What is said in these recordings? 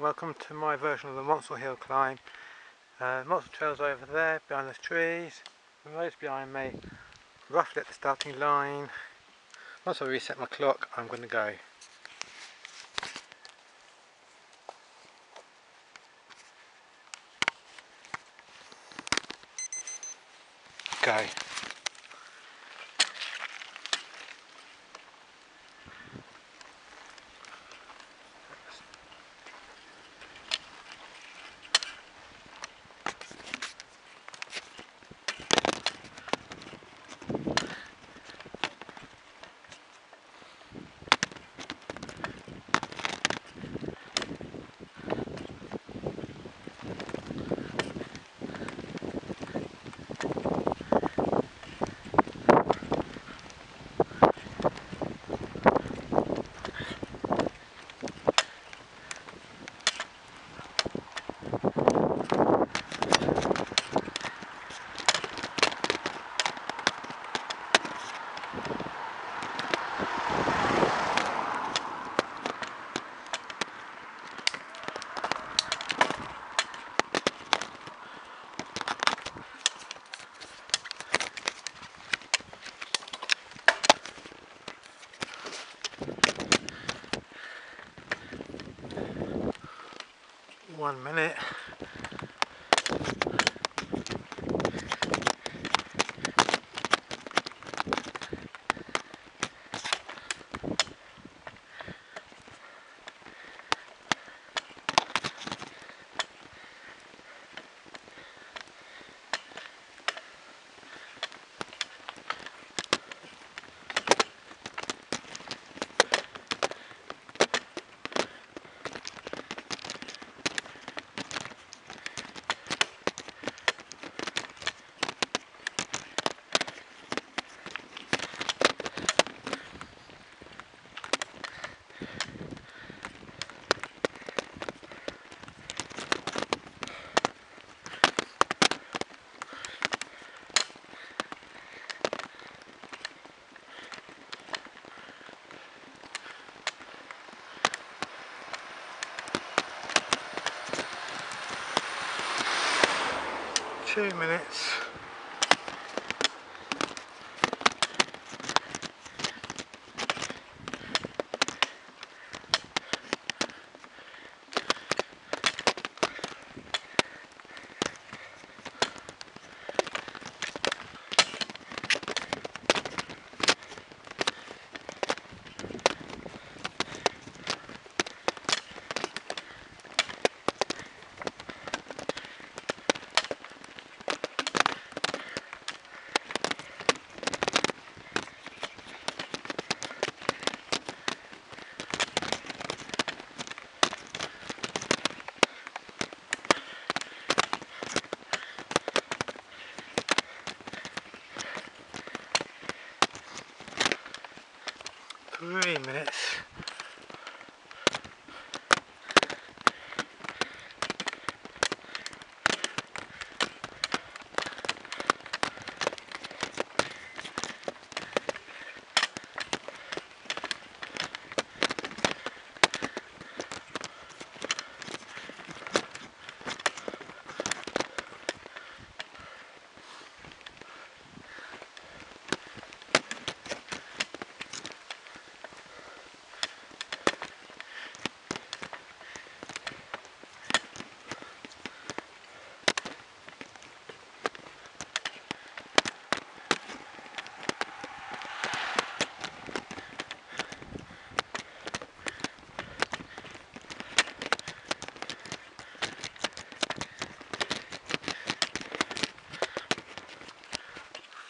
welcome to my version of the Monsal Hill climb. Uh, Monsal Trail's over there, behind those trees, the road's behind me, roughly at the starting line. Once I reset my clock, I'm going to go. Go. One minute. Two minutes three minutes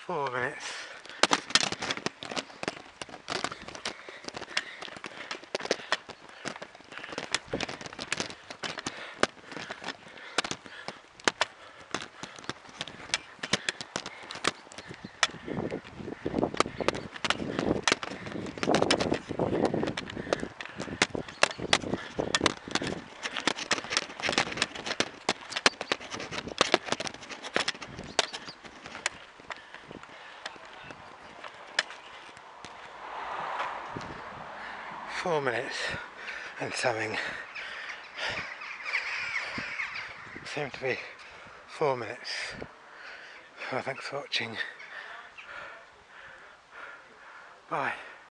four minutes. four minutes and something. Seemed to be four minutes. Well, thanks for watching. Bye.